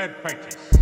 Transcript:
Third purchase.